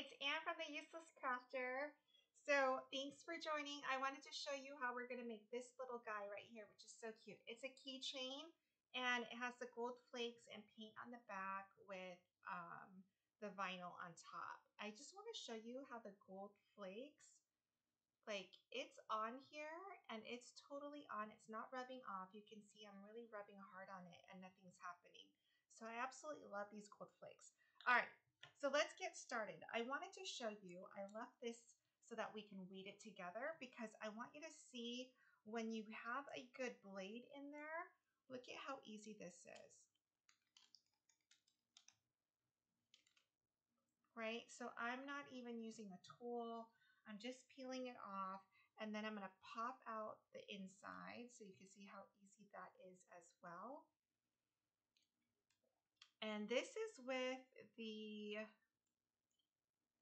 it's Anne from the Useless Crafter. So thanks for joining. I wanted to show you how we're going to make this little guy right here, which is so cute. It's a keychain and it has the gold flakes and paint on the back with um, the vinyl on top. I just want to show you how the gold flakes, like it's on here and it's totally on. It's not rubbing off. You can see I'm really rubbing hard on it and nothing's happening. So I absolutely love these gold flakes. All right, so let's get started. I wanted to show you, I left this so that we can weed it together because I want you to see when you have a good blade in there, look at how easy this is. Right, so I'm not even using a tool. I'm just peeling it off and then I'm gonna pop out the inside so you can see how easy that is as well. And this is with the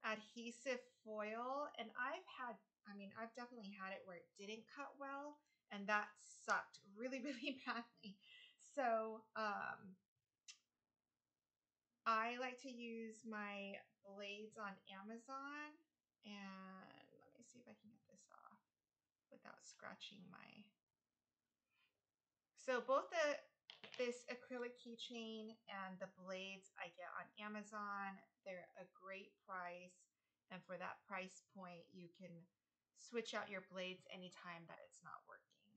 adhesive foil. And I've had, I mean, I've definitely had it where it didn't cut well. And that sucked really, really badly. So um, I like to use my blades on Amazon. And let me see if I can get this off without scratching my... So both the this acrylic keychain and the blades I get on Amazon. They're a great price. And for that price point, you can switch out your blades anytime that it's not working.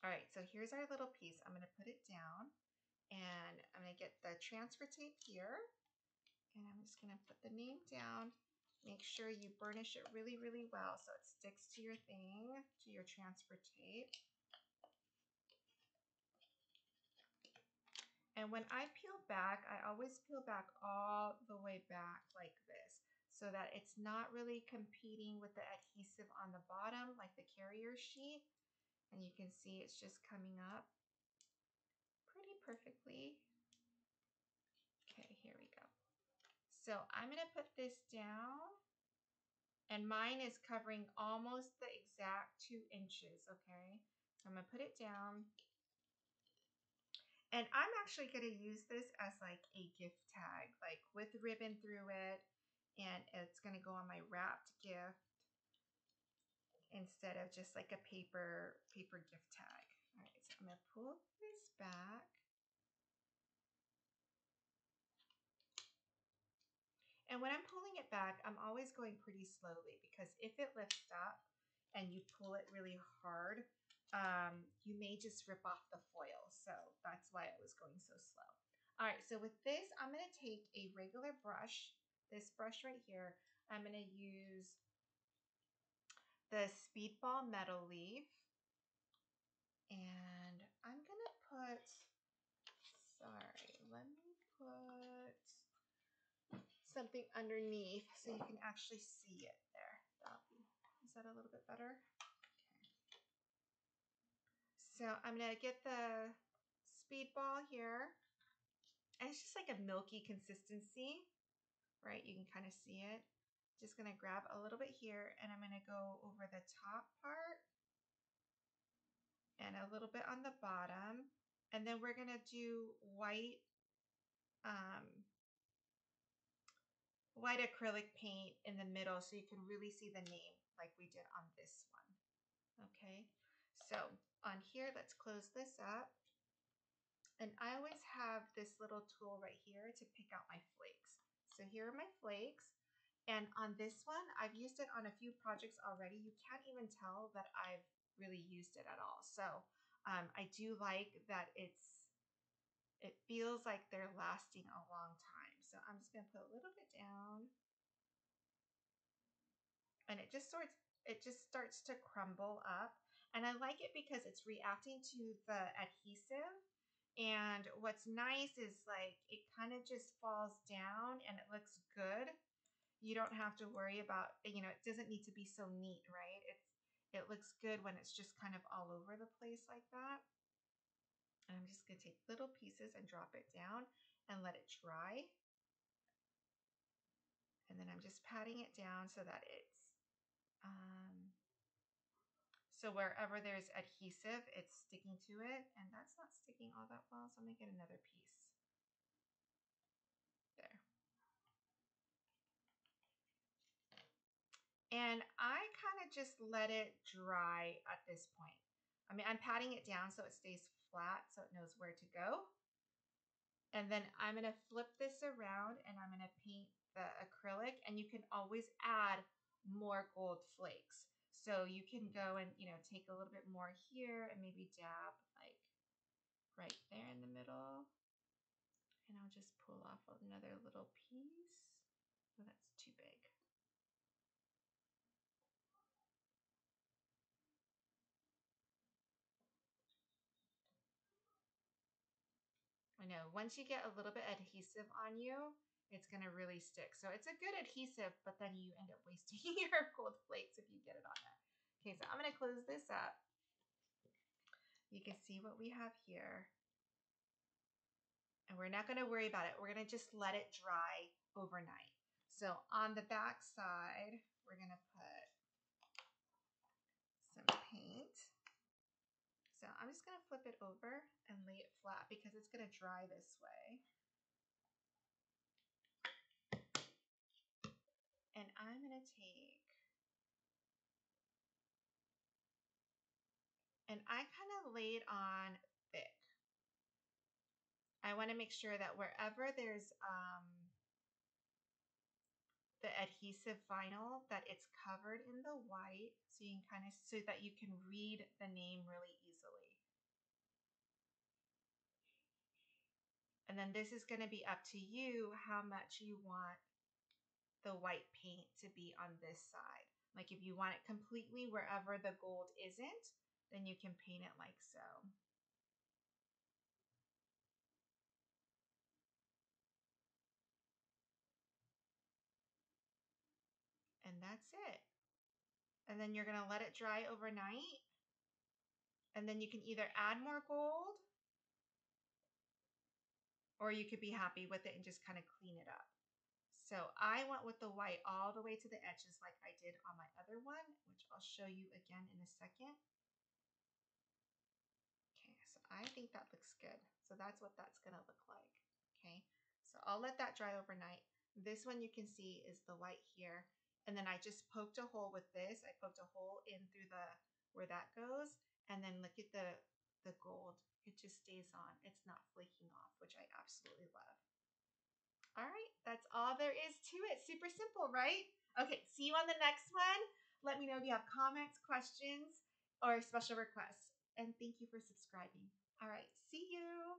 All right, so here's our little piece. I'm gonna put it down and I'm gonna get the transfer tape here. And I'm just gonna put the name down. Make sure you burnish it really, really well so it sticks to your thing, to your transfer tape. And when I peel back, I always peel back all the way back like this so that it's not really competing with the adhesive on the bottom like the carrier sheet. And you can see it's just coming up pretty perfectly. Okay, here we go. So I'm gonna put this down and mine is covering almost the exact two inches, okay? So I'm gonna put it down and I'm actually going to use this as like a gift tag, like with ribbon through it. And it's going to go on my wrapped gift instead of just like a paper, paper gift tag. All right, so I'm going to pull this back. And when I'm pulling it back, I'm always going pretty slowly because if it lifts up and you pull it really hard, um, you may just rip off the foil. So that's why it was going so slow. All right, so with this, I'm going to take a regular brush, this brush right here. I'm going to use the Speedball Metal Leaf. And I'm going to put, sorry, let me put something underneath so you can actually see it there. Is that a little bit better? So I'm going to get the speedball here. And it's just like a milky consistency, right? You can kind of see it. Just going to grab a little bit here and I'm going to go over the top part and a little bit on the bottom. And then we're going to do white, um, white acrylic paint in the middle so you can really see the name like we did on this one. Okay, so on here, let's close this up. And I always have this little tool right here to pick out my flakes. So here are my flakes. And on this one, I've used it on a few projects already. You can't even tell that I've really used it at all. So um, I do like that it's, it feels like they're lasting a long time. So I'm just gonna put a little bit down. And it just sorts, it just starts to crumble up. And I like it because it's reacting to the adhesive. And what's nice is like it kind of just falls down and it looks good. You don't have to worry about, you know, it doesn't need to be so neat, right? It's it looks good when it's just kind of all over the place like that. And I'm just going to take little pieces and drop it down and let it dry. And then I'm just patting it down so that it's um, so wherever there's adhesive, it's sticking to it, and that's not sticking all that well, so I'm gonna get another piece. There. And I kind of just let it dry at this point. I mean, I'm patting it down so it stays flat so it knows where to go. And then I'm to flip this around and I'm to paint the acrylic and you can always add more gold flakes. So you can go and, you know, take a little bit more here and maybe dab like right there in the middle. And I'll just pull off another little piece. Oh, that's too big. I know once you get a little bit adhesive on you, it's going to really stick. So it's a good adhesive, but then you end up wasting your gold flakes if you get it on there. Okay, so I'm going to close this up. You can see what we have here. And we're not going to worry about it. We're going to just let it dry overnight. So on the back side, we're going to put some paint. So I'm just going to flip it over and lay it flat because it's going to dry this way. And To take, and I kind of laid on thick. I want to make sure that wherever there's um, the adhesive vinyl, that it's covered in the white so you can kind of, so that you can read the name really easily. And then this is going to be up to you how much you want the white paint to be on this side. Like if you want it completely wherever the gold isn't, then you can paint it like so. And that's it. And then you're going to let it dry overnight. And then you can either add more gold or you could be happy with it and just kind of clean it up. So I went with the white all the way to the edges like I did on my other one, which I'll show you again in a second. Okay, so I think that looks good. So that's what that's gonna look like, okay? So I'll let that dry overnight. This one you can see is the white here. And then I just poked a hole with this. I poked a hole in through the, where that goes. And then look at the, the gold. It just stays on. It's not flaking off, which I absolutely love. All right, that's all there is to it. Super simple, right? Okay, see you on the next one. Let me know if you have comments, questions, or special requests. And thank you for subscribing. All right, see you.